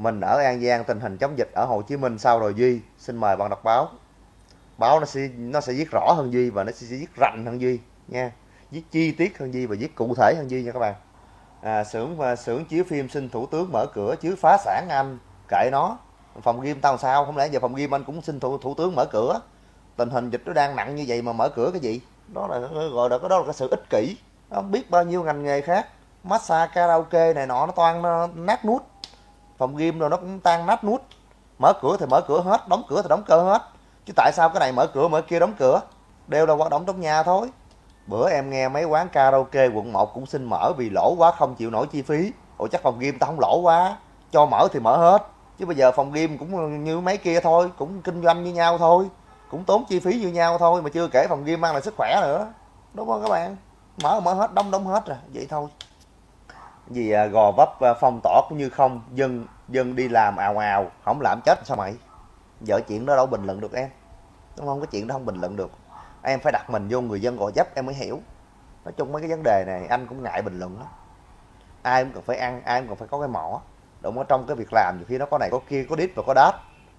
mình ở An Giang tình hình chống dịch ở Hồ Chí Minh sao rồi Duy? Xin mời bạn đọc báo. Báo nó sẽ nó sẽ viết rõ hơn Duy và nó sẽ viết rành hơn Duy nha. Viết chi tiết hơn Duy và viết cụ thể hơn Duy nha các bạn. À, xưởng và xưởng chiếu phim xin thủ tướng mở cửa chứ phá sản anh. Kệ nó. Phòng game tao sao? Không lẽ giờ phòng game anh cũng xin thủ, thủ tướng mở cửa? Tình hình dịch nó đang nặng như vậy mà mở cửa cái gì? Đó là gọi là cái đó là cái sự ích kỷ. Nó biết bao nhiêu ngành nghề khác. Massage karaoke này nọ nó toan nó nát nút phòng game rồi nó cũng tan nát nút. Mở cửa thì mở cửa hết, đóng cửa thì đóng cửa hết. Chứ tại sao cái này mở cửa, mở kia đóng cửa? Đều là hoạt động trong nhà thôi. Bữa em nghe mấy quán karaoke quận 1 cũng xin mở vì lỗ quá, không chịu nổi chi phí. Ủa chắc phòng game tao không lỗ quá. Cho mở thì mở hết. Chứ bây giờ phòng game cũng như mấy kia thôi, cũng kinh doanh như nhau thôi. Cũng tốn chi phí như nhau thôi mà chưa kể phòng game mang lại sức khỏe nữa. Đúng không các bạn? Mở mở hết, đóng đóng hết rồi. Vậy thôi vì à, gò vấp à, phong tỏa cũng như không dân dân đi làm ào ào không làm chết sao mày? Vợ chuyện đó đâu bình luận được em. Đúng không? Cái chuyện đó không bình luận được. Em phải đặt mình vô người dân gò vấp em mới hiểu. Nói chung mấy cái vấn đề này anh cũng ngại bình luận lắm. Ai cũng cần phải ăn ai cũng cần phải có cái mỏ. Đúng ở trong cái việc làm nhiều khi nó có này có kia có đít và có đáp.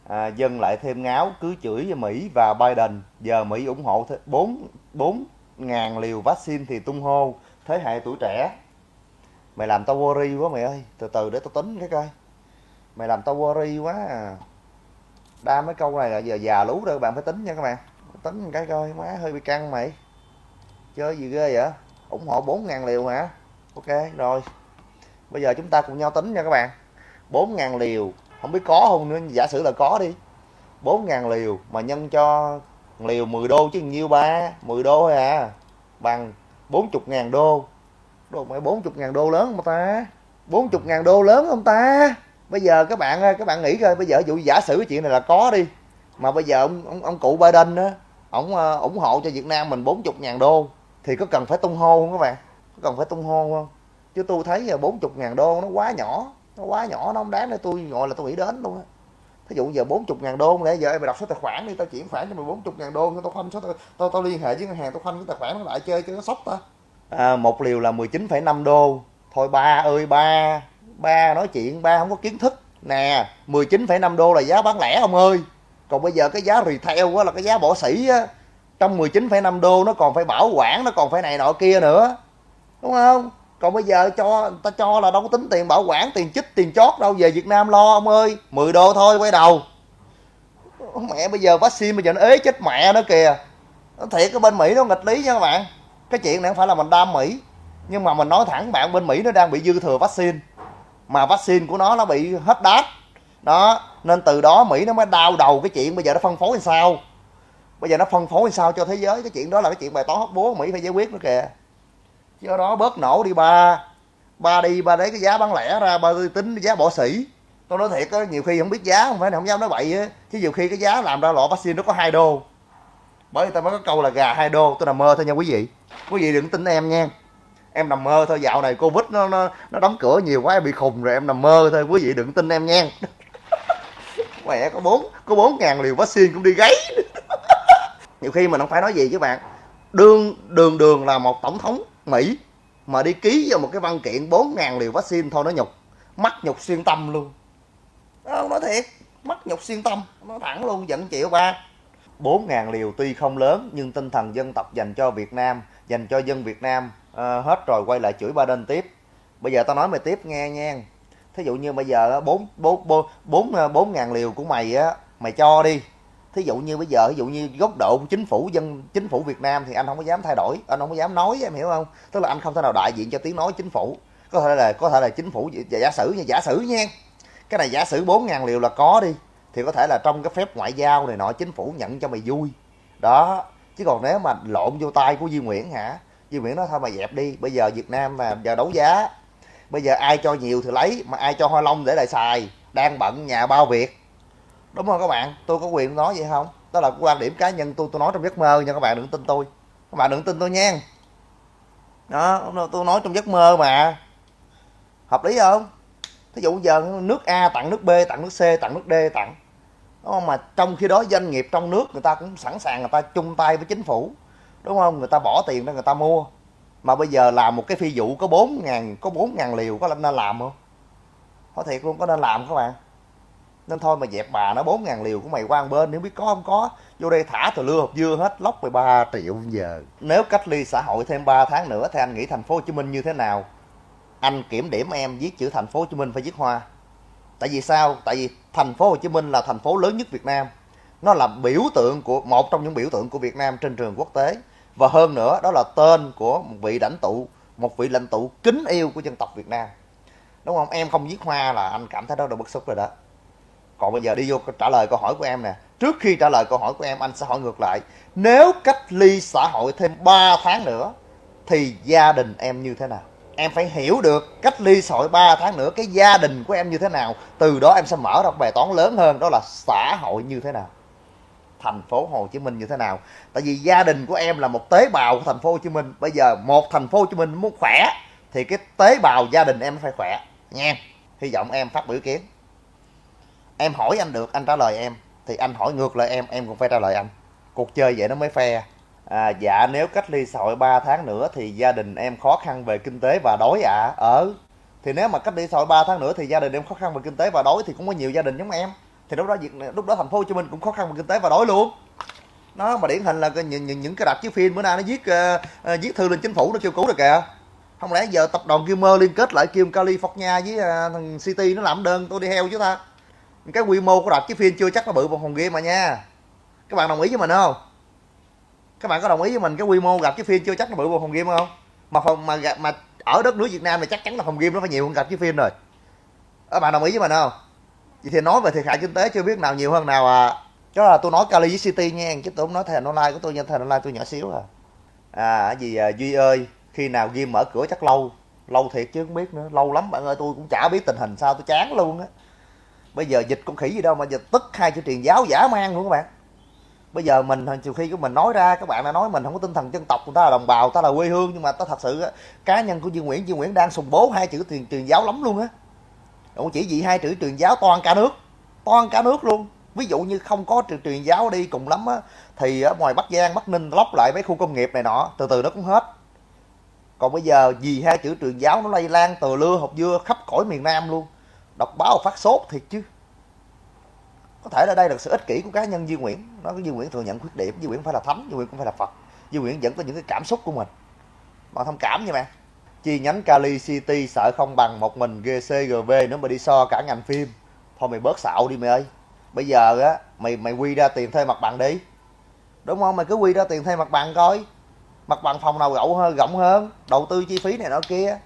À, dân lại thêm ngáo cứ chửi với Mỹ và Biden. Giờ Mỹ ủng hộ bốn bốn ngàn liều vaccine thì tung hô thế hệ tuổi trẻ mày làm tao worry quá mày ơi. Từ từ để tao tính cái coi. Mày làm tao worry quá à. Đa mấy câu này là giờ già lú rồi bạn phải tính nha các bạn. Tính cái coi, má hơi bị căng mày. Chơi gì ghê vậy? Ủng hộ 4.000 liều hả? Ok, rồi. Bây giờ chúng ta cùng nhau tính nha các bạn. 4.000 liều. Không biết có không nữa, giả sử là có đi. 4.000 liều mà nhân cho liều 10 đô chứ nhiêu ba? 10 đô thôi à. Bằng 40.000 đô đồ mày 40 ngàn đô lớn không ta? 40 ngàn đô lớn không ta? Bây giờ các bạn các bạn nghĩ coi bây giờ dụ giả sử cái chuyện này là có đi. Mà bây giờ ông ông, ông cụ Biden á ông uh, ủng hộ cho Việt Nam mình 40 ngàn đô thì có cần phải tung hô không các bạn? Có cần phải tung hô không? Chứ tôi thấy giờ 40 ngàn đô nó quá nhỏ nó quá nhỏ nó không đáng để tôi gọi là tôi nghĩ đến luôn á. Thí dụ giờ 40 ngàn đô để giờ em đọc số tài khoản đi tao chuyển khoản cho mày 40 ngàn đô tao khoanh số tao, tao, tao liên hệ với ngân hàng tao khoanh cái tài khoản nó lại chơi cho nó sốc ta à, một liều là 19,5 đô. Thôi ba ơi ba. Ba nói chuyện ba không có kiến thức. Nè 19,5 đô là giá bán lẻ ông ơi. Còn bây giờ cái giá retail á là cái giá bỏ sỉ á. Trong 19,5 đô nó còn phải bảo quản nó còn phải này nọ kia nữa. Đúng không? Còn bây giờ cho ta cho là đâu có tính tiền bảo quản tiền chích tiền chót đâu. Về Việt Nam lo ông ơi. 10 đô thôi quay đầu. Mẹ bây giờ vaccine bây giờ nó ế chết mẹ nó kìa. Nó thiệt cái bên Mỹ nó nghịch lý nha các bạn cái chuyện này không phải là mình đam Mỹ nhưng mà mình nói thẳng bạn bên Mỹ nó đang bị dư thừa vaccine. Mà vaccine của nó nó bị hết đát đó, nên từ đó Mỹ nó mới đau đầu cái chuyện bây giờ nó phân phối làm sao. Bây giờ nó phân phối làm sao cho thế giới, cái chuyện đó là cái chuyện bài toán hóc búa, Mỹ phải giải quyết nữa kìa. Do đó bớt nổ đi ba. Ba đi, ba lấy cái giá bán lẻ ra, ba tính giá bỏ sỉ tôi nói thiệt á, nhiều khi không biết giá, không phải không dám nói bậy á. Chứ nhiều khi cái giá làm ra lọ vaccine nó có hai đô bởi vì ta mới có câu là gà hai đô tôi nằm mơ thôi nha quý vị. Quý vị đừng tin em nha. Em nằm mơ thôi dạo này covid nó nó nó đóng cửa nhiều quá em bị khùng rồi em nằm mơ thôi quý vị đừng tin em nha. Mẹ có bốn có bốn ngàn liều vaccine cũng đi gáy. Nhiều khi mình không phải nói gì chứ bạn. Đường đường đường là một tổng thống mỹ mà đi ký vào một cái văn kiện bốn ngàn liều vaccine thôi nó nhục. Mắt nhục xuyên tâm luôn. Đó, nói thiệt mắt nhục xuyên tâm. Nó thẳng luôn giận chịu ba. 4.000 liều tuy không lớn nhưng tinh thần dân tộc dành cho Việt Nam dành cho dân Việt Nam uh, hết rồi quay lại chửi Biden tiếp. Bây giờ tao nói mày tiếp nghe nha. Thí dụ như bây giờ bốn bốn bốn ờ, bốn ngàn liều của mày á mày cho đi. Thí dụ như bây giờ ví dụ như góc độ của chính phủ dân chính phủ Việt Nam thì anh không có dám thay đổi anh không có dám nói em hiểu không? Tức là anh không thể nào đại diện cho tiếng nói chính phủ. Có thể là có thể là chính phủ giả sử như giả sử nha. Cái này giả sử 4.000 liều là có đi thì có thể là trong cái phép ngoại giao này nọ, chính phủ nhận cho mày vui. Đó, chứ còn nếu mà lộn vô tay của Duy Nguyễn hả? Duy Nguyễn nói thôi mà dẹp đi, bây giờ Việt Nam mà giờ đấu giá, bây giờ ai cho nhiều thì lấy, mà ai cho hoa long để lại xài, đang bận nhà bao việc. Đúng không các bạn? Tôi có quyền nói vậy không? Đó là quan điểm cá nhân tôi tôi nói trong giấc mơ nha các bạn, đừng tin tôi. Các bạn đừng tin tôi nha. Đó, tôi nói trong giấc mơ mà. Hợp lý không? Thí dụ giờ nước A tặng nước B, tặng nước C, tặng nước D, tặng. Đúng không? Mà trong khi đó doanh nghiệp trong nước người ta cũng sẵn sàng người ta chung tay với chính phủ. Đúng không? Người ta bỏ tiền ra người ta mua. Mà bây giờ làm một cái phi vụ có 4 ngàn, có 4 ngàn liều có nên làm không? Có thiệt luôn, có nên làm các bạn nên thôi mà dẹp bà nó bốn ngàn liều của mày qua một bên, nếu biết có không có, vô đây thả từ lưa hộp dưa hết, lóc mày ba triệu giờ. Nếu cách ly xã hội thêm 3 tháng nữa, thì anh nghĩ thành phố Hồ Chí Minh như thế nào? Anh kiểm điểm em viết chữ thành phố Hồ Chí Minh phải viết hoa. Tại vì sao? Tại vì thành phố Hồ Chí Minh là thành phố lớn nhất Việt Nam. Nó là biểu tượng của, một trong những biểu tượng của Việt Nam trên trường quốc tế. Và hơn nữa, đó là tên của một vị lãnh tụ, một vị lãnh tụ kính yêu của dân tộc Việt Nam. Đúng không? Em không viết hoa là anh cảm thấy đó là bức xúc rồi đó. Còn bây giờ đi vô trả lời câu hỏi của em nè. Trước khi trả lời câu hỏi của em, anh sẽ hỏi ngược lại. Nếu cách ly xã hội thêm 3 tháng nữa, thì gia đình em như thế nào? Em phải hiểu được cách ly xã hội 3 tháng nữa, cái gia đình của em như thế nào. Từ đó em sẽ mở ra bài toán lớn hơn, đó là xã hội như thế nào, thành phố Hồ Chí Minh như thế nào. Tại vì gia đình của em là một tế bào của thành phố Hồ Chí Minh. Bây giờ một thành phố Hồ Chí Minh muốn khỏe, thì cái tế bào gia đình em phải khỏe, nha. Hy vọng em phát biểu kiến. Em hỏi anh được, anh trả lời em. Thì anh hỏi ngược lại em em cũng phải trả lời anh. Cuộc chơi vậy nó mới fair à, dạ nếu cách ly xã hội 3 tháng nữa thì gia đình em khó khăn về kinh tế và đói ạ. À. ờ thì nếu mà cách ly xã hội 3 tháng nữa thì gia đình em khó khăn về kinh tế và đói thì cũng có nhiều gia đình giống em. Thì lúc đó việc lúc đó thành phố Hồ Chí Minh cũng khó khăn về kinh tế và đói luôn. Nó mà điển hình là những, những, những cái rạp chiếu phim bữa nay nó viết uh, viết thư lên chính phủ nó kêu cứu rồi kìa. Không lẽ giờ tập đoàn Kim liên kết lại Kim California với uh, thằng City nó làm đơn tôi đi heo chứ ta? Cái quy mô của rạp chiếu phim chưa chắc nó bự bằng phòng game mà nha. Các bạn đồng ý với mình không? Các bạn có đồng ý với mình cái quy mô rạp chiếu phim chưa? Chắc nó bự bằng phòng game không? Mà phòng mà mà ở đất nước Việt Nam thì chắc chắn là phòng game nó phải nhiều hơn rạp chiếu phim rồi. Các bạn đồng ý với mình không? Vậy thì nói về thiệt hại kinh tế chưa biết nào nhiều hơn nào à. Đó là tôi nói Cali với City nha. Chứ tôi không nói thành online của tôi nha. Thành online tôi nhỏ xíu à. À gì à, Duy ơi khi nào game mở cửa chắc lâu. Lâu thiệt chứ không biết nữa. Lâu lắm bạn ơi tôi cũng chả biết tình hình sao tôi chán luôn á. Bây giờ dịch con khỉ gì đâu mà giờ tức hai chữ truyền giáo giả mang luôn các bạn bây giờ mình trừ khi của mình nói ra các bạn đã nói mình không có tinh thần dân tộc người ta là đồng bào ta là quê hương nhưng mà ta thật sự cá nhân của Dương Nguyễn Dương Nguyễn đang sùng bố hai chữ truyền truyền giáo lắm luôn á. Ông chỉ vì hai chữ truyền giáo toàn cả nước toàn cả nước luôn. Ví dụ như không có truyền, truyền giáo đi cùng lắm á thì ở ngoài bắc giang bắc ninh lóc lại mấy khu công nghiệp này nọ từ từ nó cũng hết. Còn bây giờ vì hai chữ truyền giáo nó lây lan từ lưa học dưa khắp cõi miền nam luôn. Đọc báo phát sốt thiệt chứ có thể là đây là sự ích kỷ của cá nhân Duy Nguyễn. Nó Duy Nguyễn thừa nhận khuyết điểm Duy Nguyễn phải là thánh Duy Nguyễn cũng phải là Phật. Duy Nguyễn vẫn có những cái cảm xúc của mình. Mà thông cảm nha bạn chi nhánh Cali City sợ không bằng một mình GCGV nữa mà đi so cả ngành phim. Thôi mày bớt xạo đi mày ơi. Bây giờ á mày mày quy ra tiền thuê mặt bằng đi. Đúng không? Mày cứ quy ra tiền thuê mặt bằng coi. Mặt bằng phòng nào rộng hơn rộng hơn? Đầu tư chi phí này nọ kia.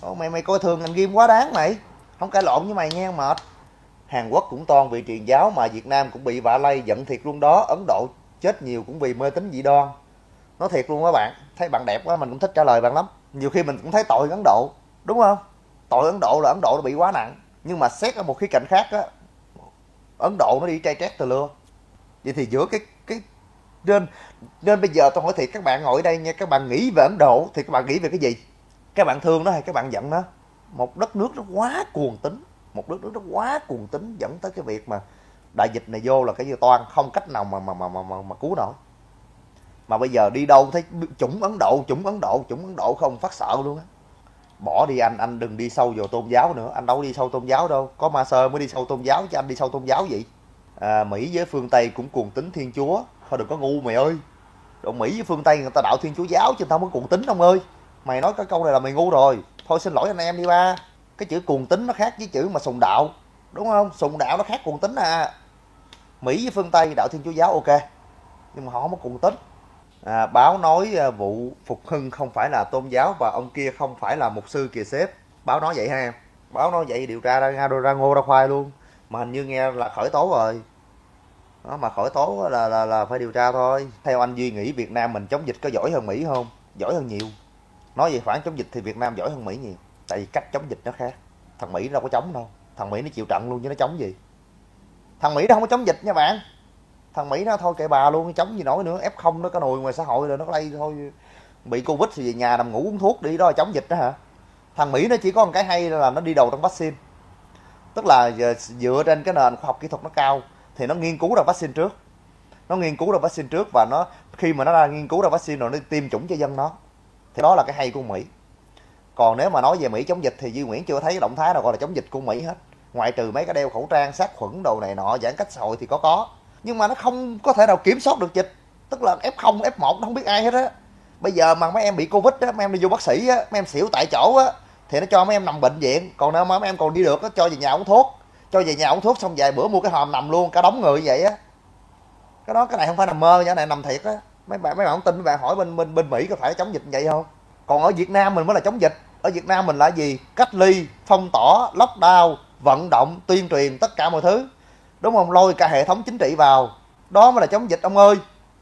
Ô, mày mày coi thường ngành game quá đáng mày. Không cãi lộn với mày nghe mệt. Hàn Quốc cũng toan vì truyền giáo mà Việt Nam cũng bị vạ lây giận thiệt luôn đó, Ấn Độ chết nhiều cũng vì mê tín dị đoan. Nói thiệt luôn các bạn, thấy bạn đẹp quá mình cũng thích trả lời bạn lắm. Nhiều khi mình cũng thấy tội Ấn Độ, đúng không? Tội Ấn Độ là Ấn Độ nó bị quá nặng, nhưng mà xét ở một khía cạnh khác á, Ấn Độ nó đi trai trét từ lưa. Vậy thì giữa cái cái, nên nên bây giờ tôi hỏi thiệt các bạn ngồi đây nha, các bạn nghĩ về Ấn Độ thì các bạn nghĩ về cái gì? Các bạn thương nó hay các bạn giận nó? Một đất nước nó quá cuồng tín một đất nước nó quá cuồng tín dẫn tới cái việc mà đại dịch này vô là cái như toan không cách nào mà mà mà mà, mà, mà cứu nổi. Mà bây giờ đi đâu thấy chủng ấn độ chủng ấn độ chủng ấn độ không phát sợ luôn á. Bỏ đi anh anh đừng đi sâu vào tôn giáo nữa anh đâu đi sâu tôn giáo đâu. Có ma sơ mới đi sâu tôn giáo chứ anh đi sâu tôn giáo gì? À, mỹ với phương tây cũng cuồng tín thiên chúa. Thôi đừng có ngu mày ơi. Đồ mỹ với phương tây người ta đạo thiên chúa giáo chứ tao mới cuồng tín ông ơi. Mày nói cái câu này là mày ngu rồi. Thôi xin lỗi anh em đi ba cái chữ cuồng tín nó khác với chữ mà sùng đạo đúng không? Sùng đạo nó khác cuồng tín à. Mỹ với phương tây đạo thiên chúa giáo ok. Nhưng mà họ không có cuồng tín. À, báo nói à, vụ phục hưng không phải là tôn giáo và ông kia không phải là mục sư kìa sếp báo nói vậy ha. Báo nói vậy điều tra ra ra, ra ngô ra khoai luôn. Mà hình như nghe là khởi tố rồi. Đó, mà khởi tố là, là là phải điều tra thôi. Theo anh duy nghĩ việt nam mình chống dịch có giỏi hơn mỹ không? Giỏi hơn nhiều. Nói về phản chống dịch thì việt nam giỏi hơn mỹ nhiều tại vì cách chống dịch nó khác. Thằng mỹ đâu có chống đâu. Thằng mỹ nó chịu trận luôn chứ nó chống gì? Thằng mỹ nó không có chống dịch nha bạn. Thằng mỹ nó thôi kệ bà luôn, chống gì nổi nữa. F không nó có nồi ngoài xã hội rồi, nó lây thôi. Bị covid thì về nhà nằm ngủ uống thuốc đi, đó là chống dịch đó hả? Thằng mỹ nó chỉ có một cái hay là nó đi đầu trong vaccine. Tức là dựa trên cái nền khoa học kỹ thuật nó cao thì nó nghiên cứu ra vaccine trước. Nó nghiên cứu ra vaccine trước và nó, khi mà nó ra nghiên cứu ra vaccine rồi nó tiêm chủng cho dân nó. Thì đó là cái hay của mỹ còn nếu mà nói về mỹ chống dịch thì duy nguyễn chưa thấy động thái nào gọi là chống dịch của mỹ hết. Ngoại trừ mấy cái đeo khẩu trang, sát khuẩn đồ này nọ, giãn cách xã hội thì có có. Nhưng mà nó không có thể nào kiểm soát được dịch. Tức là f 0 f 1 nó không biết ai hết á. Bây giờ mà mấy em bị covid á, mấy em đi vô bác sĩ á, mấy em xỉu tại chỗ á, thì nó cho mấy em nằm bệnh viện. Còn nếu mà mấy em còn đi được á, cho về nhà uống thuốc. Cho về nhà uống thuốc xong vài bữa mua cái hòm nằm luôn, cả đống người vậy á. Cái đó, cái này không phải nằm mơ nha này nằm thiệt á. Mấy bạn mấy bạn không tin, mấy bạn hỏi bên bên bên mỹ có phải chống dịch vậy không? Còn ở việt nam mình mới là chống dịch ở việt nam mình là gì? Cách ly, phong tỏa, lockdown, vận động, tuyên truyền tất cả mọi thứ. Đúng không? Lôi cả hệ thống chính trị vào. Đó mới là chống dịch, ông ơi.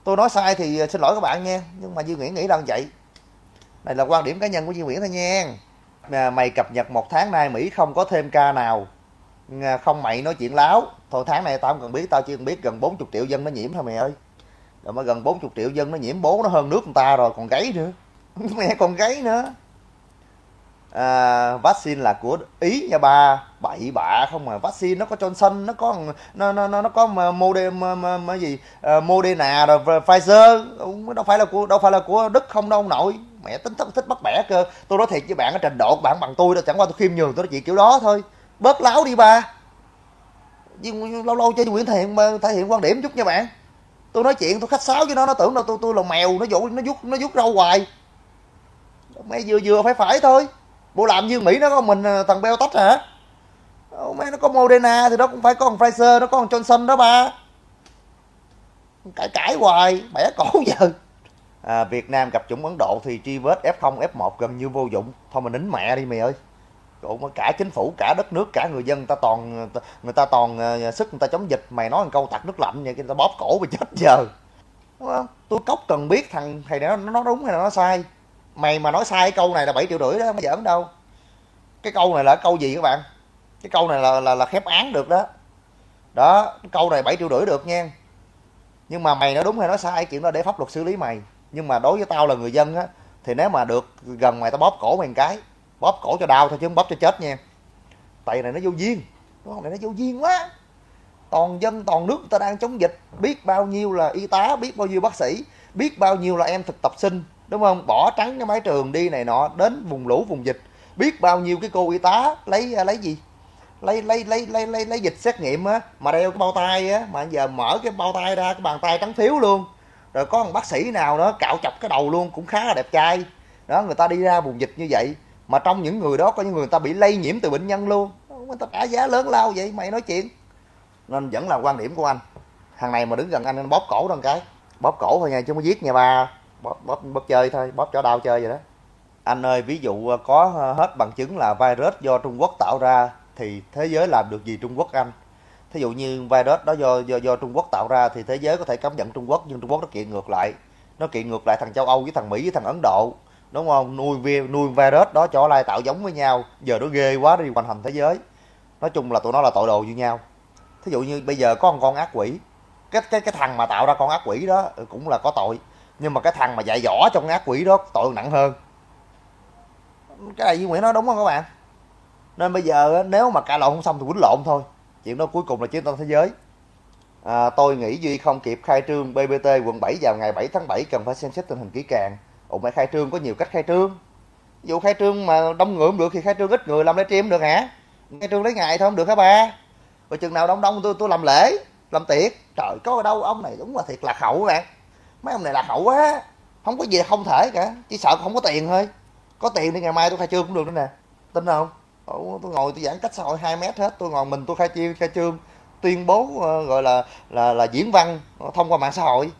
Tôi nói sai thì ờ, xin lỗi các bạn nha. Nhưng mà duy nguyễn nghĩ là như vậy. Này là quan điểm cá nhân của duy nguyễn thôi nha. Mà mày cập nhật một tháng nay mỹ không có thêm ca nào. Không mày nói chuyện láo. Thôi tháng này tao không cần biết, tao chỉ cần biết gần 40 triệu dân nó nhiễm thôi mày ơi. Rồi mà gần 40 triệu dân nó nhiễm, bố nó hơn nước người ta rồi, còn gáy nữa. Mẹ còn gáy nữa à, vaccine là của ý nha ba. Bậy bạ không mà vaccine nó có Johnson nó có nó nó nó, nó có Moderna mà, gì? Uh, Moderna rồi Pfizer. Đâu phải là của đâu phải là của Đức không đâu ông nội. Mẹ tính thích, thích bắt bẻ cơ. Tôi nói thiệt với bạn ở trình độ bạn bằng tôi đâu chẳng qua tôi khiêm nhường tôi nói chuyện kiểu đó thôi. Bớt láo đi ba. Nhưng lâu lâu chơi Nguyễn thể hiện thể hiện quan điểm chút nha bạn. Tôi nói chuyện tôi khách sáo với nó nó tưởng là tôi tôi là mèo nó dụ nó vút nó vút râu hoài. Mấy vừa vừa phải phải thôi bộ làm như mỹ nó có mình ờ, thằng beo tách hả mấy nó có moderna thì nó cũng phải có thằng pfizer nó có thằng johnson đó ba. Cãi cãi hoài bẻ cổ giờ. À, việt nam gặp chủng ấn độ thì truy vết f0 f1 gần như vô dụng. Thôi mình nín mẹ đi mày ơi. Mà cả chính phủ cả đất nước cả người dân ờ, người ta toàn người ta toàn uh, sức người ta chống dịch. Mày nói một câu tạt nước lạnh vậy người ta bóp cổ mày chết giờ. Đúng không? Tôi cốc cần biết thằng thầy nó nó đúng hay là nó sai mày mà nói sai cái câu này là 7 triệu rưỡi đó không giỡn đâu. Cái câu này là câu gì các bạn? Cái câu này là là, là khép án được đó. Đó cái câu này 7 triệu rưỡi được nha. Nhưng mà mày nói đúng hay nói sai chuyện đó để pháp luật xử lý mày. Nhưng mà đối với tao là người dân á thì nếu mà được gần mày tao bóp cổ mày một cái. Bóp cổ cho đau thôi chứ không bóp cho chết nha. Tại này nó vô duyên. Con này nó vô duyên quá. Toàn dân toàn nước ta đang chống dịch. Biết bao nhiêu là y tá biết bao nhiêu bác sĩ biết bao nhiêu là em thực tập sinh đúng không? Bỏ trắng cái mái trường đi này nọ đến vùng lũ vùng dịch. Biết bao nhiêu cái cô y tá lấy lấy gì? Lấy lấy lấy lấy lấy, lấy dịch xét nghiệm á mà đeo cái bao tay á mà giờ mở cái bao tay ra cái bàn tay trắng phiếu luôn. Rồi có một bác sĩ nào đó cạo chọc cái đầu luôn cũng khá là đẹp trai. Đó người ta đi ra vùng dịch như vậy mà trong những người đó có những người ta bị lây nhiễm từ bệnh nhân luôn. Người ta trả giá lớn lao vậy mày nói chuyện. Nên vẫn là quan điểm của anh. Thằng này mà đứng gần anh anh bóp cổ đơn cái. Bóp cổ thôi nha chứ không có giết nhà ba bóp, bóp, bóp chơi thôi bóp cho đau chơi vậy đó. Anh ơi ví dụ ờ, có ờ, hết bằng chứng là virus do Trung Quốc tạo ra thì thế giới làm được gì Trung Quốc anh? Thí dụ như virus đó do do do Trung Quốc tạo ra thì thế giới có thể cấm nhận Trung Quốc nhưng Trung Quốc nó kiện ngược lại. Nó kiện ngược lại thằng châu Âu với thằng Mỹ với thằng Ấn Độ đúng không? Nuôi nuôi virus đó cho lai tạo giống với nhau. Giờ nó ghê quá đi hoành hành thế giới. Nói chung là tụi nó là tội đồ như nhau. Thí dụ như bây giờ có một con ác quỷ. Cái cái cái thằng mà tạo ra con ác quỷ đó cũng là có tội nhưng mà cái thằng mà dạy võ trong ác quỷ đó tội nặng hơn. Cái này Duy Nguyễn nói đúng không các bạn? Nên bây giờ nếu mà cãi lộn không xong thì quýnh lộn thôi. Chuyện đó cuối cùng là chiến tranh thế giới. À, tôi nghĩ Duy không kịp khai trương BBT quận 7 vào ngày 7 tháng 7 cần phải xem xét tình hình kỹ càng. Ủa mày khai trương có nhiều cách khai trương. Ví dụ khai trương mà đông người không được thì khai trương ít người làm livestream được hả? Khai trương lấy ngày thôi không được hả ba? Rồi chừng nào đông đông tôi tôi làm lễ làm tiệc. Trời có ở đâu ông này đúng là thiệt lạc hậu các bạn mấy ông này lạc hậu quá. Không có gì không thể cả. Chỉ sợ không có tiền thôi. Có tiền thì ngày mai tôi khai trương cũng được nữa nè. Tin không? Ủa, tôi ngồi tôi giãn cách xã hội 2 mét hết. Tôi ngồi mình tôi khai trương khai trương tuyên bố uh, gọi là là là diễn văn thông qua mạng xã hội.